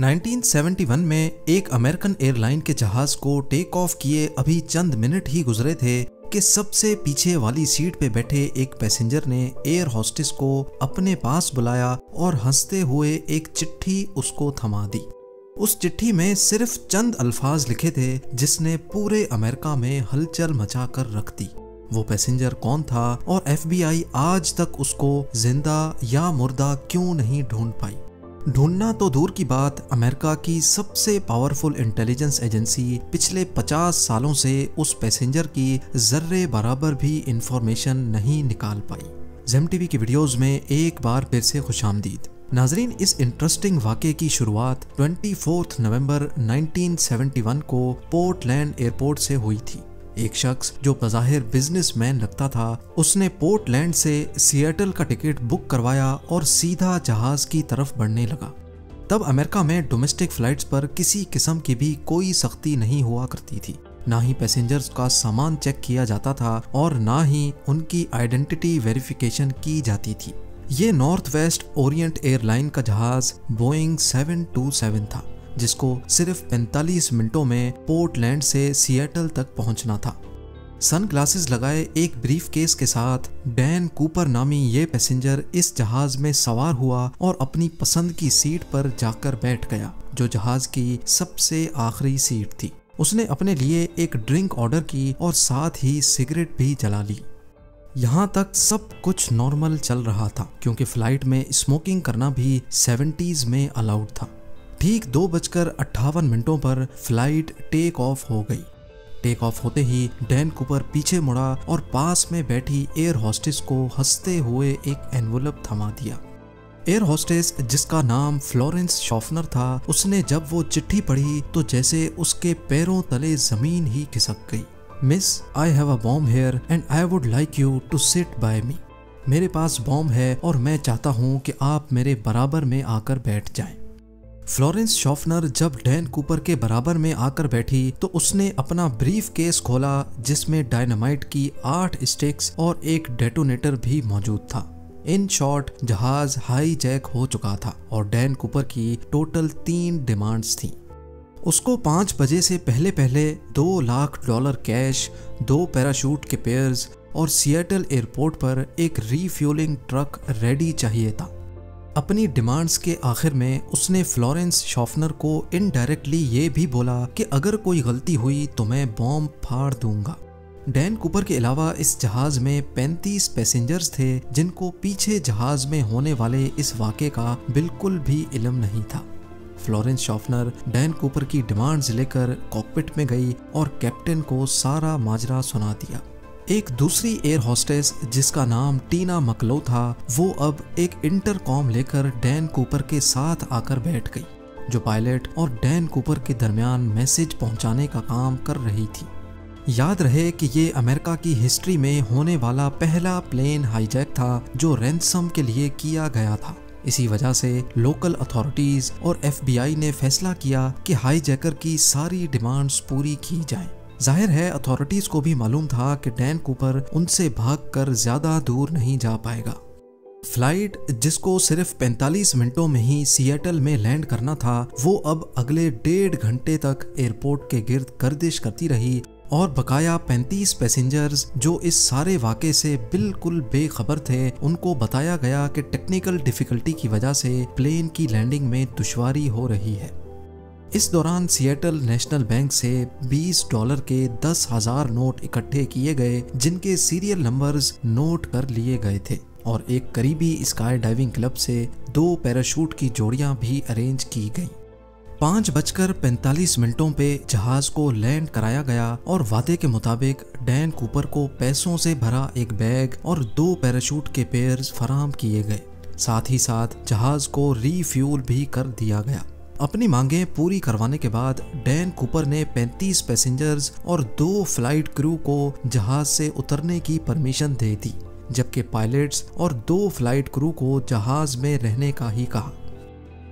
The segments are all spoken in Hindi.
1971 में एक अमेरिकन एयरलाइन के जहाज़ को टेक ऑफ़ किए अभी चंद मिनट ही गुजरे थे कि सबसे पीछे वाली सीट पे बैठे एक पैसेंजर ने एयर होस्टेस को अपने पास बुलाया और हँसते हुए एक चिट्ठी उसको थमा दी। उस चिट्ठी में सिर्फ़ चंद अल्फाज लिखे थे, जिसने पूरे अमेरिका में हलचल मचा कर रख दी। वो पैसेंजर कौन था और एफबीआई आज तक उसको ज़िंदा या मुर्दा क्यों नहीं ढूंढ पाई? ढूंढना तो दूर की बात, अमेरिका की सबसे पावरफुल इंटेलिजेंस एजेंसी पिछले 50 सालों से उस पैसेंजर की जर्रे बराबर भी इंफॉर्मेशन नहीं निकाल पाई। जेम टीवी की वीडियोस में एक बार फिर से खुश आमदीद नाजरीन, इस इंटरेस्टिंग वाक़े की शुरुआत 24 नवंबर 1971 को पोर्टलैंड एयरपोर्ट से हुई थी। एक शख्स जो बज़ाहिर बिजनेसमैन लगता था, उसने पोर्टलैंड से सिएटल का टिकट बुक करवाया और सीधा जहाज़ की तरफ़ बढ़ने लगा। तब अमेरिका में डोमेस्टिक फ्लाइट्स पर किसी किस्म की भी कोई सख्ती नहीं हुआ करती थी। ना ही पैसेंजर्स का सामान चेक किया जाता था और ना ही उनकी आइडेंटिटी वेरिफिकेशन की जाती थी। ये नॉर्थ वेस्ट ओरिएंट एयरलाइन का जहाज़ बोइंग 727 था। जिसको सिर्फ़ 45 मिनटों में पोर्टलैंड से सिएटल तक पहुँचना था। सन ग्लासेस लगाए एक ब्रीफ केस के साथ डैन कूपर नामी ये पैसेंजर इस जहाज़ में सवार हुआ और अपनी पसंद की सीट पर जाकर बैठ गया, जो जहाज़ की सबसे आखिरी सीट थी। उसने अपने लिए एक ड्रिंक ऑर्डर की और साथ ही सिगरेट भी जला ली। यहाँ तक सब कुछ नॉर्मल चल रहा था, क्योंकि फ़्लाइट में स्मोकिंग करना भी सेवेंटीज में अलाउड था। ठीक दो बजकर अट्ठावन मिनटों पर फ़्लाइट टेक ऑफ़ हो गई। टेक ऑफ़ होते ही डैन कुपर पीछे मुड़ा और पास में बैठी एयर होस्टेस को हँसते हुए एक एनवलप थमा दिया। एयर होस्टेस जिसका नाम फ्लोरेंस शॉफनर था, उसने जब वो चिट्ठी पढ़ी तो जैसे उसके पैरों तले ज़मीन ही खिसक गई। Miss I have a bomb here and I would like you to sit by me मेरे पास बॉम्ब है और मैं चाहता हूँ कि आप मेरे बराबर में आकर बैठ जाएँ। फ्लोरेंस शॉफनर जब डैन कूपर के बराबर में आकर बैठी तो उसने अपना ब्रीफ केस खोला, जिसमें डायनामाइट की आठ स्टिक्स और एक डेटोनेटर भी मौजूद था। इन शॉर्ट, जहाज़ हाई जैक हो चुका था और डैन कूपर की टोटल तीन डिमांड्स थी। उसको पाँच बजे से पहले पहले दो लाख डॉलर कैश, दो पैराशूट के पेयर्स और सियाटल एयरपोर्ट पर एक रीफ्यूलिंग ट्रक रेडी चाहिए था। अपनी डिमांड्स के आखिर में उसने फ्लोरेंस शॉफनर को इनडायरेक्टली ये भी बोला कि अगर कोई गलती हुई तो मैं बॉम्ब फाड़ दूँगा। डैन कूपर के अलावा इस जहाज़ में 35 पैसेंजर्स थे, जिनको पीछे जहाज़ में होने वाले इस वाक़े का बिल्कुल भी इलम नहीं था। फ्लोरेंस शॉफनर डैन कूपर की डिमांड्स लेकर कॉकपिट में गई और कैप्टन को सारा माजरा सुना दिया। एक दूसरी एयर होस्टेस जिसका नाम टीना मकलो था, वो अब एक इंटरकॉम लेकर डैन कूपर के साथ आकर बैठ गई, जो पायलट और डैन कूपर के दरमियान मैसेज पहुँचाने का काम कर रही थी याद रहे कि ये अमेरिका की हिस्ट्री में होने वाला पहला प्लेन हाईजैक था, जो रैंसम के लिए किया गया था इसी वजह से लोकल अथॉरिटीज और एफबीआई ने फैसला किया कि हाईजैकर की सारी डिमांड्स पूरी की जाएँ। ज़ाहिर है अथॉरिटीज को भी मालूम था कि डैन कूपर उनसे भागकर ज़्यादा दूर नहीं जा पाएगा। फ़्लाइट जिसको सिर्फ़ 45 मिनटों में ही सियाटल में लैंड करना था, वो अब अगले डेढ़ घंटे तक एयरपोर्ट के गिर्द गर्दिश करती रही और बकाया 35 पैसेंजर्स जो इस सारे वाक़े से बिल्कुल बेखबर थे, उनको बताया गया कि टेक्निकल डिफिकल्टी की वजह से प्लेन की लैंडिंग में दुश्वारी हो रही है। इस दौरान सिएटल नेशनल बैंक से 20 डॉलर के दस हज़ार नोट इकट्ठे किए गए, जिनके सीरियल नंबर्स नोट कर लिए गए थे। और एक करीबी स्काई डाइविंग क्लब से दो पैराशूट की जोड़ियाँ भी अरेंज की गईं। पाँच बजकर पैंतालीस मिनटों पे जहाज़ को लैंड कराया गया और वादे के मुताबिक डैन कूपर को पैसों से भरा एक बैग और दो पैराशूट के पेयर्स फराम किए गए। साथ ही साथ जहाज़ को रीफ्यूल भी कर दिया गया। अपनी मांगे पूरी करवाने के बाद डैन कूपर ने 35 पैसेंजर्स और दो फ़्लाइट क्रू को जहाज़ से उतरने की परमिशन दे दी, जबकि पायलट्स और दो फ़्लाइट क्रू को जहाज़ में रहने का ही कहा।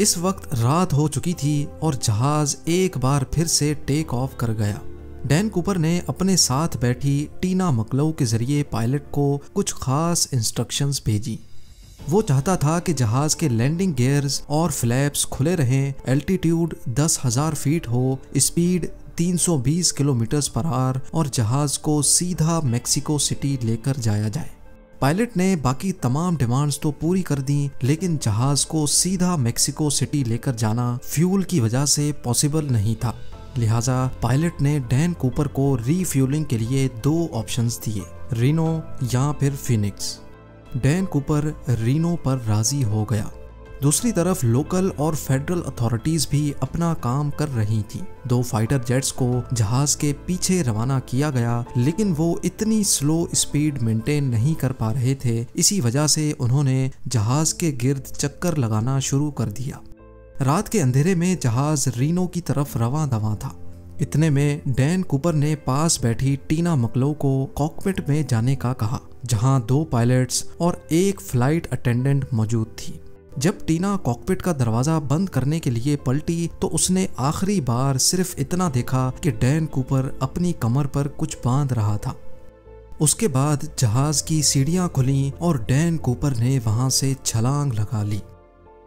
इस वक्त रात हो चुकी थी और जहाज़ एक बार फिर से टेक ऑफ़ कर गया। डैन कूपर ने अपने साथ बैठी टीना मकलऊ के ज़रिए पायलट को कुछ खास इंस्ट्रक्शंस भेजी। वो चाहता था कि जहाज़ के लैंडिंग गियर्स और फ्लैप्स खुले रहें एल्टीट्यूड दस हज़ार फीट हो स्पीड 320 किलोमीटर पर आर और जहाज़ को सीधा मेक्सिको सिटी लेकर जाया जाए। पायलट ने बाकी तमाम डिमांड्स तो पूरी कर दी, लेकिन जहाज़ को सीधा मेक्सिको सिटी लेकर जाना फ्यूल की वजह से पॉसिबल नहीं था। लिहाजा पायलट ने डैन कूपर को रीफ्यूलिंग के लिए दो ऑप्शंस दिए, रिनो या फिर फिनिक्स। डैन कूपर रीनो पर राज़ी हो गया। दूसरी तरफ़ लोकल और फेडरल अथॉरिटीज भी अपना काम कर रही थी। दो फाइटर जेट्स को जहाज़ के पीछे रवाना किया गया, लेकिन वो इतनी स्लो स्पीड मेंटेन नहीं कर पा रहे थे। इसी वजह से उन्होंने जहाज़ के गिर्द चक्कर लगाना शुरू कर दिया। रात के अंधेरे में जहाज़ रीनो की तरफ़ रवा दवा था। इतने में डैन कूपर ने पास बैठी टीना मकलो को कॉकपिट में जाने का कहा, जहाँ दो पायलट्स और एक फ़्लाइट अटेंडेंट मौजूद थी। जब टीना कॉकपिट का दरवाज़ा बंद करने के लिए पलटी तो उसने आखिरी बार सिर्फ़ इतना देखा कि डैन कूपर अपनी कमर पर कुछ बाँध रहा था। उसके बाद जहाज़ की सीढ़ियाँ खुली और डैन कूपर ने वहाँ से छलांग लगा ली।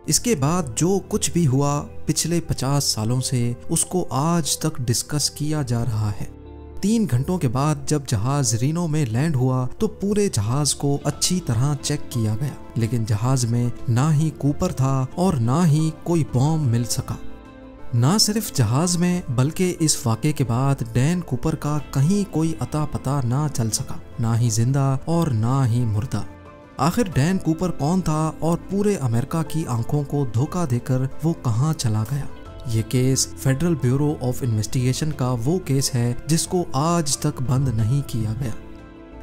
इसके बाद जो कुछ भी हुआ पिछले पचास सालों से, उसको आज तक डिस्कस किया जा रहा है। तीन घंटों के बाद जब जहाज़ रीनो में लैंड हुआ तो पूरे जहाज़ को अच्छी तरह चेक किया गया। लेकिन जहाज़ में ना ही कूपर था और ना ही कोई बॉम्ब मिल सका। ना सिर्फ़ जहाज़ में, बल्कि इस वाक़े के बाद डैन कूपर का कहीं कोई अता पता ना चल सका। ना ही ज़िंदा और ना ही मुर्दा। आखिर डैन कूपर कौन था और पूरे अमेरिका की आँखों को धोखा देकर वो कहाँ चला गया? ये case Federal Bureau of Investigation का वो केस है जिसको आज तक बंद नहीं किया गया।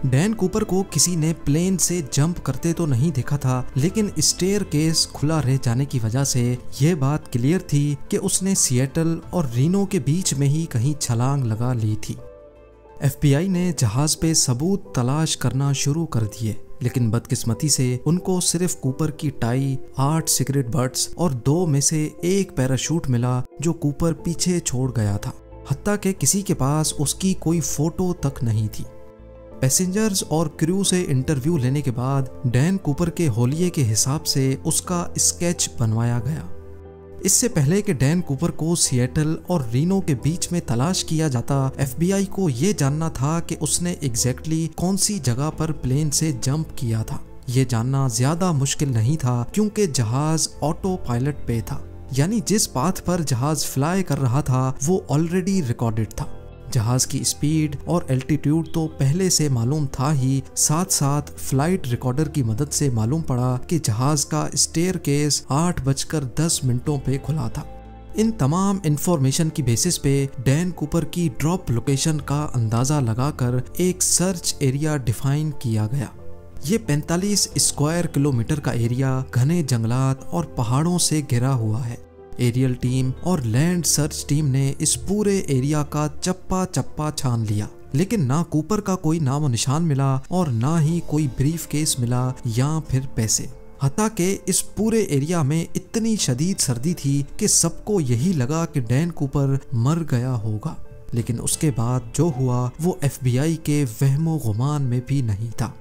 डैन कूपर को किसी ने प्लेन से जंप करते तो नहीं देखा था, लेकिन स्टेयर केस खुला रह जाने की वजह से यह बात क्लियर थी कि उसने सिएटल और रीनो के बीच में ही कहीं छलांग लगा ली थी। एफबीआई ने जहाज़ पे सबूत तलाश करना शुरू कर दिए, लेकिन बदकिस्मती से उनको सिर्फ़ कूपर की टाई, आठ सिगरेट बर्ड्स और दो में से एक पैराशूट मिला जो कूपर पीछे छोड़ गया था। हत्या के किसी के पास उसकी कोई फ़ोटो तक नहीं थी। पैसेंजर्स और क्रू से इंटरव्यू लेने के बाद डैन कूपर के होलिये के हिसाब से उसका स्केच बनवाया गया। इससे पहले कि डैन कूपर को सिएटल और रीनो के बीच में तलाश किया जाता, एफबीआई को ये जानना था कि उसने एग्जैक्टली exactly कौन सी जगह पर प्लेन से जंप किया था। ये जानना ज़्यादा मुश्किल नहीं था, क्योंकि जहाज़ ऑटो पायलट पे था। यानी जिस पाथ पर जहाज़ फ्लाई कर रहा था, वो ऑलरेडी रिकॉर्डेड था। जहाज़ की स्पीड और एल्टीट्यूड तो पहले से मालूम था ही साथ साथ फ़्लाइट रिकॉर्डर की मदद से मालूम पड़ा कि जहाज़ का स्टेयर केस आठ बजकर दस मिनटों पे खुला था। इन तमाम इंफॉर्मेशन की बेसिस पे डैन कूपर की ड्रॉप लोकेशन का अंदाज़ा लगाकर एक सर्च एरिया डिफाइन किया गया। ये 45 स्क्वायर किलोमीटर का एरिया घने जंगलात और पहाड़ों से घिरा हुआ है। एरियल टीम और लैंड सर्च टीम ने इस पूरे एरिया का चप्पा चप्पा छान लिया। लेकिन ना कूपर का कोई नामो निशान मिला और ना ही कोई ब्रीफ केस मिला या फिर पैसे। हता के इस पूरे एरिया में इतनी शदीद सर्दी थी कि सबको यही लगा कि डैन कूपर मर गया होगा। लेकिन उसके बाद जो हुआ, वो एफबीआई के वहमो गुमान में भी नहीं था।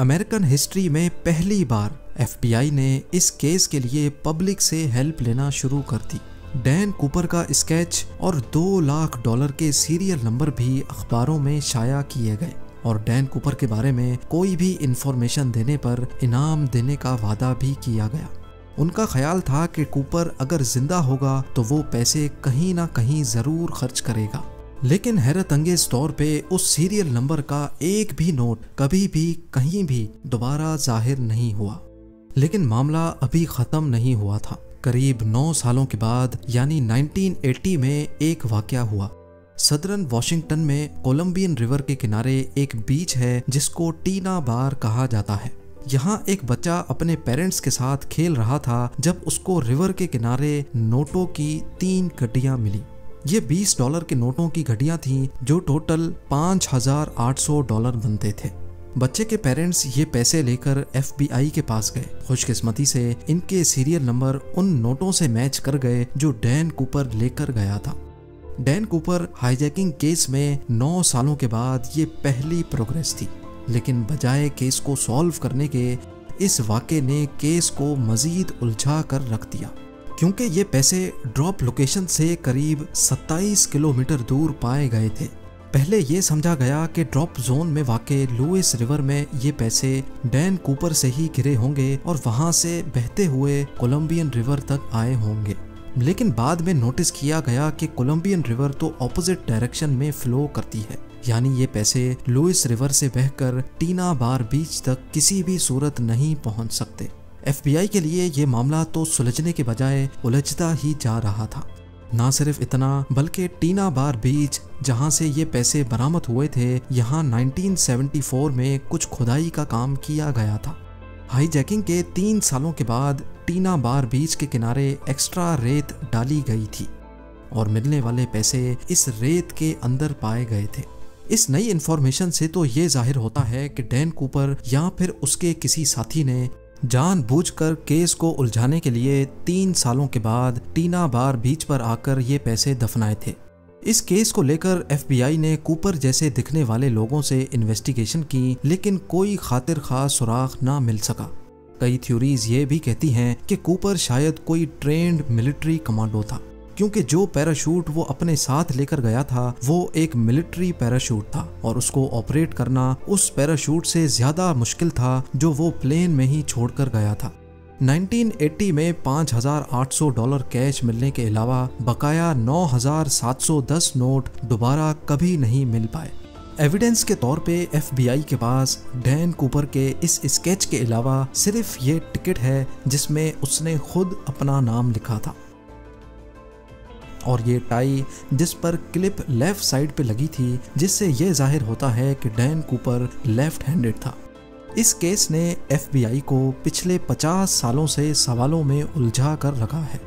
अमेरिकन हिस्ट्री में पहली बार एफबीआई ने इस केस के लिए पब्लिक से हेल्प लेना शुरू कर दी। डैन कूपर का स्केच और दो लाख डॉलर के सीरियल नंबर भी अखबारों में शाया किए गए। और डैन कूपर के बारे में कोई भी इंफॉर्मेशन देने पर इनाम देने का वादा भी किया गया। उनका ख्याल था कि कूपर अगर ज़िंदा होगा तो वो पैसे कहीं ना कहीं ज़रूर खर्च करेगा। लेकिन हैरत अंगेज तौर पे उस सीरियल नंबर का एक भी नोट कभी भी कहीं भी दोबारा ज़ाहिर नहीं हुआ। लेकिन मामला अभी ख़त्म नहीं हुआ था। करीब नौ सालों के बाद, यानी 1980 में एक वाक़ हुआ। सदरन वॉशिंगटन में कोलंबियन रिवर के किनारे एक बीच है जिसको टीना बार कहा जाता है। यहाँ एक बच्चा अपने पेरेंट्स के साथ खेल रहा था जब उसको रिवर के किनारे नोटों की तीन गड्डियाँ मिली। ये 20 डॉलर के नोटों की घड़ियाँ थीं जो टोटल 5,800 डॉलर बनते थे। बच्चे के पेरेंट्स ये पैसे लेकर एफबीआई के पास गए। खुशकिस्मती से इनके सीरियल नंबर उन नोटों से मैच कर गए जो डैन कूपर लेकर गया था। डैन कूपर हाईजैकिंग केस में नौ सालों के बाद ये पहली प्रोग्रेस थी। लेकिन बजाय केस को सॉल्व करने के इस वाक़े ने केस को मजीद उलझा कर रख दिया। क्योंकि ये पैसे ड्रॉप लोकेशन से करीब 27 किलोमीटर दूर पाए गए थे। पहले ये समझा गया कि ड्रॉप जोन में वाक़ लुइस रिवर में ये पैसे डैन कूपर से ही गिरे होंगे और वहाँ से बहते हुए कोलंबियन रिवर तक आए होंगे। लेकिन बाद में नोटिस किया गया कि कोलंबियन रिवर तो ऑपोजिट डायरेक्शन में फ्लो करती है। यानी ये पैसे लुइस रिवर से बहकर टीना बार बीच तक किसी भी सूरत नहीं पहुँच सकते। एफबीआई के लिए ये मामला तो सुलझने के बजाय उलझता ही जा रहा था। ना सिर्फ़ इतना, बल्कि टीना बार बीच, जहाँ से ये पैसे बरामद हुए थे, यहाँ 1974 में कुछ खुदाई का काम किया गया था। हाईजैकिंग के तीन सालों के बाद टीना बार बीच के किनारे एक्स्ट्रा रेत डाली गई थी, और मिलने वाले पैसे इस रेत के अंदर पाए गए थे। इस नई इन्फॉर्मेशन से तो ये ज़ाहिर होता है कि डैन कूपर या फिर उसके किसी साथी ने जानबूझकर केस को उलझाने के लिए तीन सालों के बाद टीना बार बीच पर आकर ये पैसे दफनाए थे। इस केस को लेकर एफबीआई ने कूपर जैसे दिखने वाले लोगों से इन्वेस्टिगेशन की, लेकिन कोई खातिर खास सुराख ना मिल सका। कई थ्योरीज ये भी कहती हैं कि कूपर शायद कोई ट्रेंड मिलिट्री कमांडो था। क्योंकि जो पैराशूट वो अपने साथ लेकर गया था वो एक मिलिट्री पैराशूट था और उसको ऑपरेट करना उस पैराशूट से ज़्यादा मुश्किल था जो वो प्लेन में ही छोड़कर गया था। 1980 में 5,800 डॉलर कैश मिलने के अलावा बकाया 9,710 नोट दोबारा कभी नहीं मिल पाए। एविडेंस के तौर पे एफबीआई के पास डैन कूपर के इस स्केच के अलावा सिर्फ़ ये टिकट है जिसमें उसने खुद अपना नाम लिखा था। और ये टाई जिस पर क्लिप लेफ़्ट साइड पे लगी थी, जिससे ये ज़ाहिर होता है कि डैन कूपर लेफ़्ट हैंडेड था। इस केस ने एफबीआई को पिछले 50 सालों से सवालों में उलझा कर रखा है।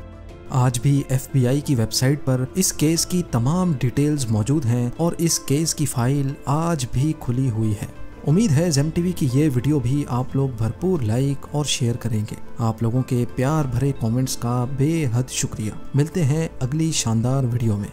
आज भी एफबीआई की वेबसाइट पर इस केस की तमाम डिटेल्स मौजूद हैं और इस केस की फ़ाइल आज भी खुली हुई है। उम्मीद है जेम टीवी की ये वीडियो भी आप लोग भरपूर लाइक और शेयर करेंगे। आप लोगों के प्यार भरे कमेंट्स का बेहद शुक्रिया। मिलते हैं अगली शानदार वीडियो में।